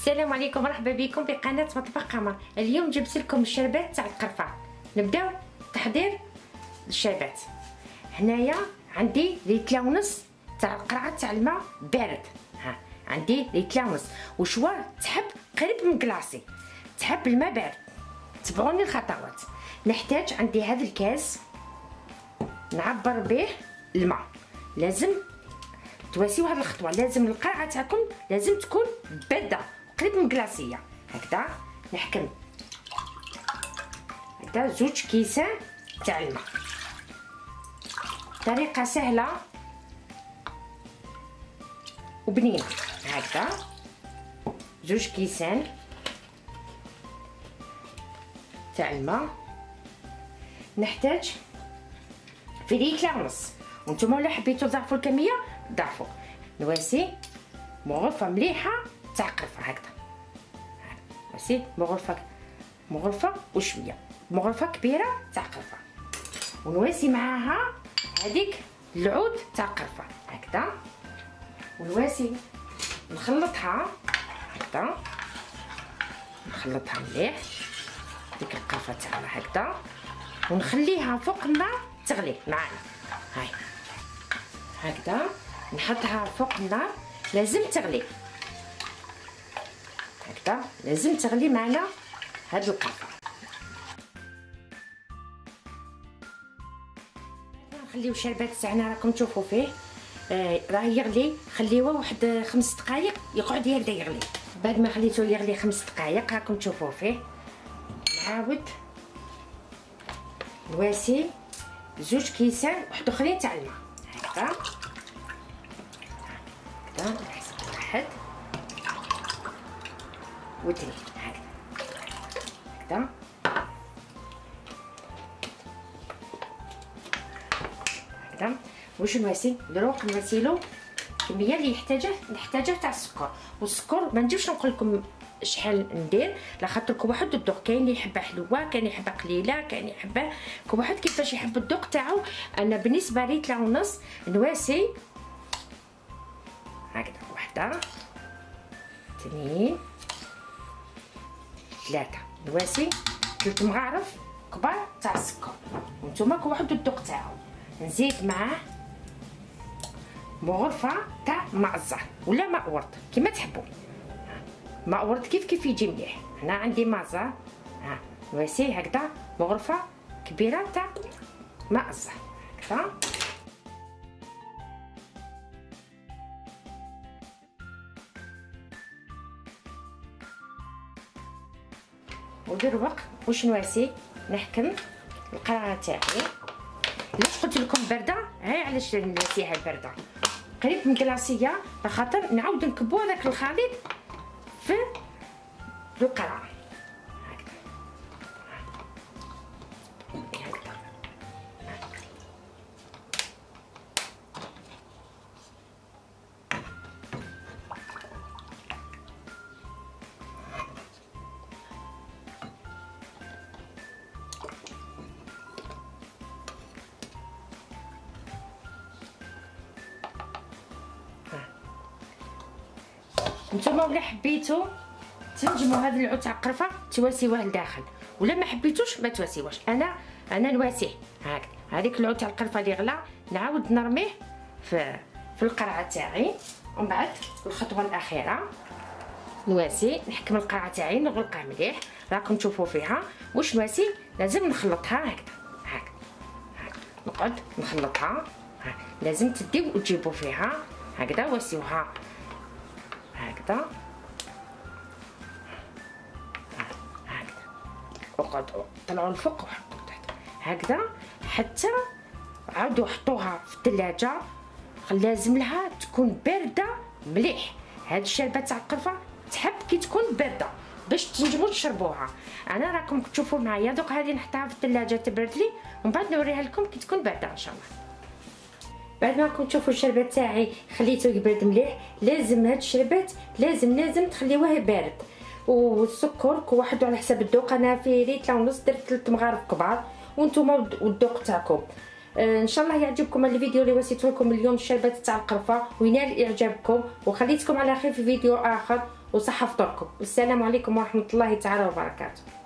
السلام عليكم مرحبا بكم في قناه مطبخ قمر. اليوم جبت لكم الشربات تاع القرفة. نبداو تحضير الشربات. هنايا عندي لتر ونص تاع قرعه تاع الماء بارد. ها عندي لتر ونص. وشوا تحب قريب من كلاصي تحب الماء بارد. تبعوني الخطوات. نحتاج عندي هذا الكاس نعبر به الماء. لازم تواسيو هاد الخطوة. لازم القرعة تاعكم لازم تكون باردة. قريب من كلاصيه هكذا نحكم. هكذا زوج كيسان تاع الماء. طريقة سهلة. وبنينة. هكذا. زوج كيسان تاع الماء. نحتاج ليتر ونص. وأنتم ولا حبيتو تضاعفوا الكمية ضعفوا. نواسي. مغرفة مليحة. تاع قرفه هكذا. ماشي؟ مغرفه مغرفة وشوية. مغرفة كبيرة تاع قرفه ونواسي معاها هذيك العود تاع قرفه هكذا. ونواسي نخلطها هكذا. نخلطها مليح. ديك القرفة تاعنا هكذا. ونخليها فوق الماء تغلي. معنا هاي. هكذا. نحطها فوق النار لازم تغلي. لازم تغلي معنا هاد القرفه نخليو الشربات تاعنا راكم تشوفوا فيه. آه راه يغلي. خليوه واحد خمس دقائق يقعد هكذا يغلي. بعد ما خليته يغلي خمس دقائق راكم تشوفوا فيه. نعاود. نواسي زوج كيسان واحد أخرين تاع الماء. هكذا نحسب واحد. واثنين هكذا هكذا هكذا واش نواسي دروك نواسيلو الكميه اللي يحتاجه نحتاجه تاع السكر. والسكر ما نجيبش نقول لكم شحال ندير لاخاطر كل واحد الذوق كاين اللي يحبها حلوة كاين يحبها قليلة كاين يحبها كل واحد كيفاش يحب الذوق تاعو. أنا بالنسبة لي تلا ونص نواسي هكذا وحدة. اثنين ثلاثة. نواسي ثلاث مغارف كبار تاع السكر. وأنتم واحد الذوق تاعو. نزيد معاه مغرفة تاع ماء الزهر ولا ماء ورد كيما تحبوا ماء ورد كيف كيف يجي مليح؟ هنا عندي ماء زهر ها واسي هكذا مغرفة كبيرة تاع الزهر هكذا؟ ودروق واش نواسي نحكم. القرعه تاعي. علاش قلت لكم بارده؟ هاي علاش نسيها البارده؟ قريب من كلاصيه خاطر نعاود نكبو هذاك الخليط في القرعه نتوما ولا حبيتو تنجموا هذا العود تاع القرفه تواسيوه لداخل ولا ما حبيتوش ما تواسيوهش. أنا أنا نواسيه هاك. هذيك العود تاع القرفة اللي غلا نعاود نرميه في في القرعة تاعي ومن بعد الخطوة الأخيرة. نواسي نحكم القرعة تاعي نغلقها مليح. راكم تشوفوا فيها. واش نواسي لازم نخلطها هكذا. هاك. هاك. نقعد نخلطها. هاك. لازم تديو وتجيبوا فيها. هكذا واسيوها. هكذا هكذا. اقعدوا طلعوا الفوق وحطوا تحت. هكذا. حتى عاودوا حطوها في الثلاجة. لازم لها تكون باردة مليح. هاد الشربة تاع القرفه تحب كي تكون باردة باش تنجموا تشربوها. أنا راكم تشوفوا معايا. دوك هذه نحطها في الثلاجة تبرد لي. ومن بعد نوريها لكم كي تكون باردة إن شاء الله. بعد ما راكم تشوفوا الشربات تاعي خليته يبرد مليح. لازم هاد الشربات لازم لازم تخليوه بارد. والسكر كل واحد على حسب الذوق. أنا في ليتر ونص درت ثلاث مغارف كبار. وأنتم والذوق تاعكم. آه، إن شاء الله يعجبكم الفيديو اللي وصيته لكم اليوم الشربات تاع القرفة. وينال إعجابكم. وخليتكم على خير في فيديو آخر. وصحة فطوركم. والسلام عليكم ورحمة الله تعالى وبركاته.